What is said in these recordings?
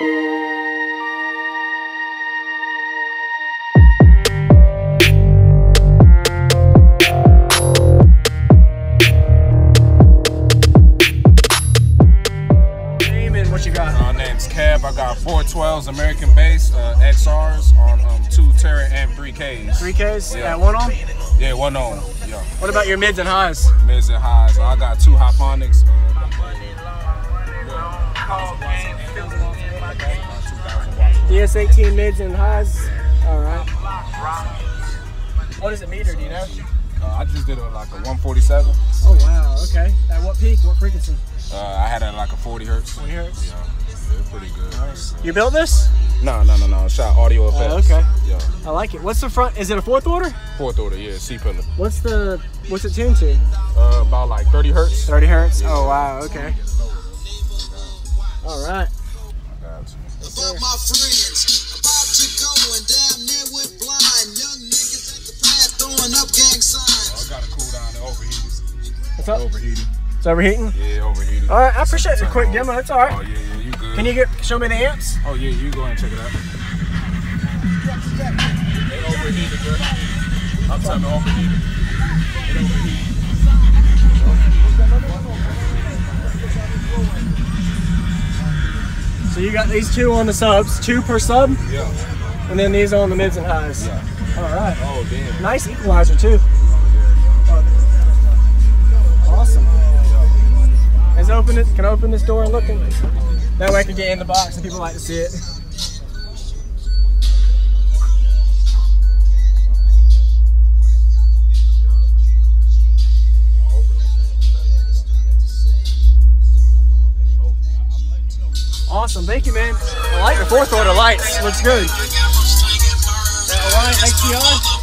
I got 412s American Bass uh, XRs on um, two Taramps three Ks. Three Ks. Yeah. One on. Yeah, one on. Yeah, What about your mids and highs? mids and highs. I got two Hifonics. DS18 mids and highs. All right. What is it meter? Do you know? Uh, I just did a, like a 147. Oh wow. Okay. At what peak? What frequency? Uh, I had it like a 40 hertz. 20 hertz. Yeah, it's pretty good. Nice. You built this? No, no, no, no. Shot audio effects. okay. Yeah, I like it. What's the front? Is it a fourth order? fourth order. Yeah, C pillar. What's the? What's it tuned to? Uh, about like 30 hertz. 30 hertz. Oh wow. Okay. What's up? Overheated. It's overheating. Yeah, overheated. All right. I appreciate the quick demo. It's all right. Oh yeah, yeah, you good. Can you get show me the amps? Oh yeah, you go ahead and check it out. They overheated, bro. I'm telling you, overheated. So you got these two on the subs, two per sub, Yeah. and then these on the mids and highs. Yeah. All right. Oh damn. Nice equalizer too. Let's open it. Can I open this door and look? In? That way I can get in the box and people like to see it. Awesome, thank you, man. I like the fourth order lights. Looks good. That Orion XTR.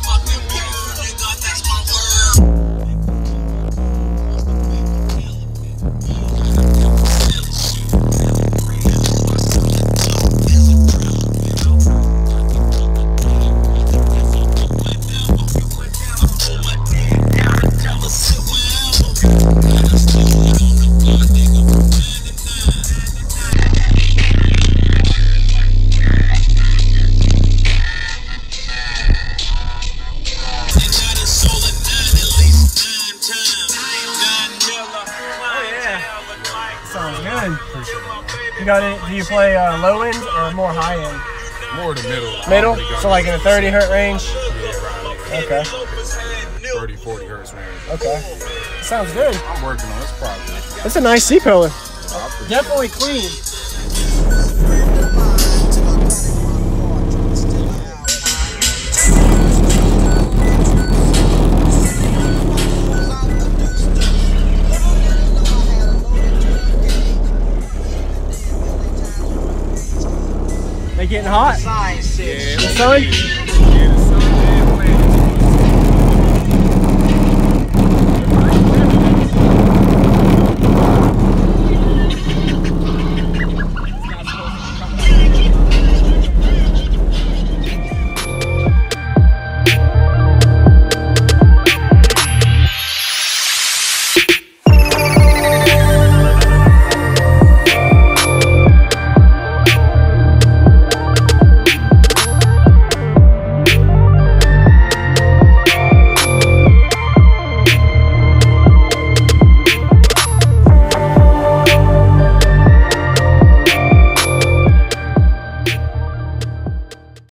You got it? Do you play uh, low end or more high end? More the middle. Middle. really So like in a 30 hertz range. Yeah, right. Okay. 30, 40 hertz range. Okay. Sounds good. I'm working on this project. That's a nice C pillar. Definitely clean. getting hot. Yeah.